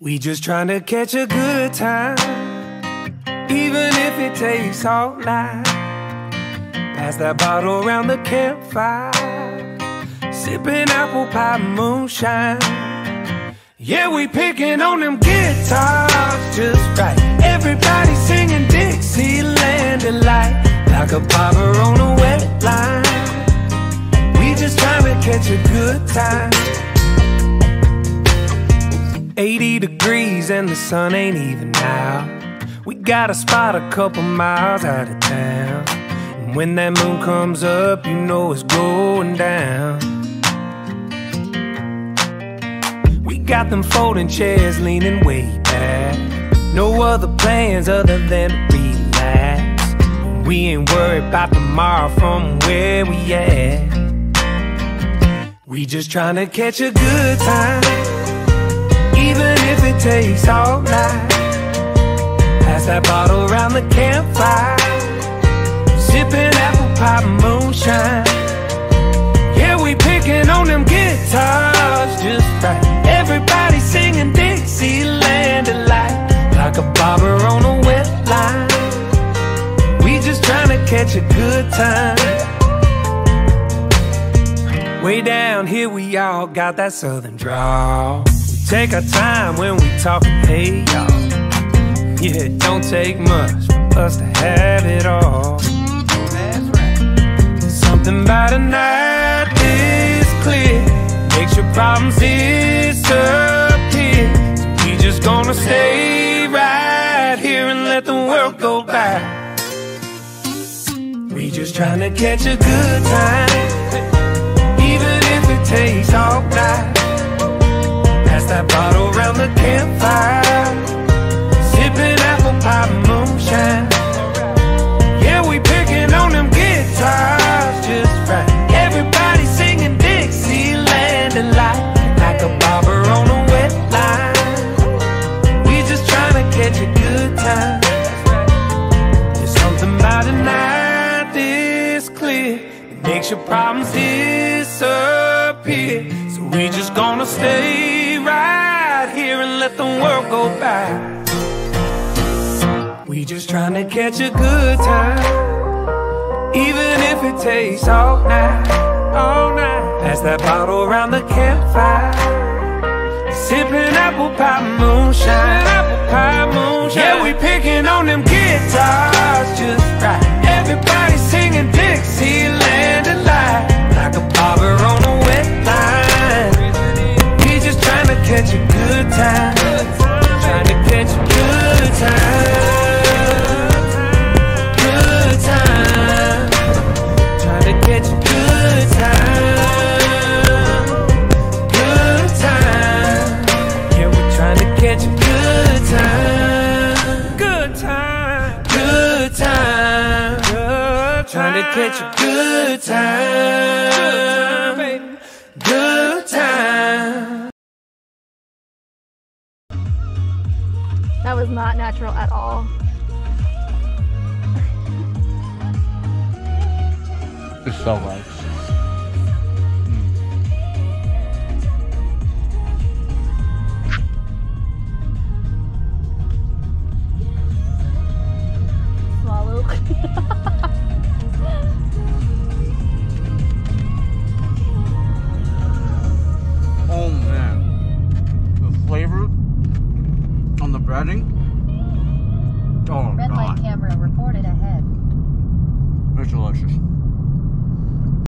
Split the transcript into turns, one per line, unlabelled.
We just trying to catch a good time, even if it takes all night. Pass that bottle around the campfire, sipping apple pie moonshine. Yeah, we picking on them guitars just right. Everybody singing Dixieland delight, like a barber on a wet 80 degrees and the sun ain't even out. We got a spot a couple miles out of town. And when that moon comes up, you know it's going down. We got them folding chairs leaning way back. No other plans other than to relax. We ain't worried about tomorrow from where we at. We just trying to catch a good time even if it takes all night. Pass that bottle around the campfire, sipping apple pie moonshine. Yeah, we picking on them guitars just right. Everybody singing Dixieland delight, like a barber on a wet line. We just trying to catch a good time. Way down here, we all got that southern drawl. Take our time when we talk, hey y'all. Yeah, it don't take much for us to have it all. That's right. Something about a night this clear makes your problems disappear. We just gonna stay right here and let the world go by. We just trying to catch a good time, even if it takes all Like a barber on a wet line. We just trying to catch a good time. There's something about a night this clear It makes your problems disappear. So we just gonna stay right here and let the world go by. We just trying to catch a good time, even if it takes all night, all night. Pass that bottle around the campfire, sipping apple pie moonshine, apple pie moonshine. Yeah, we picking on them guitars just right. Everybody singing Dixieland delight, like a barber on a wet line We just tryna catch a good time. Trying to catch a good time. Catch a good time. Good time. Good time. Trying to catch a good time. Good time.
That was not natural at all.
It's so nice. The. Oh
Red
god.
light camera reported ahead.
It's delicious.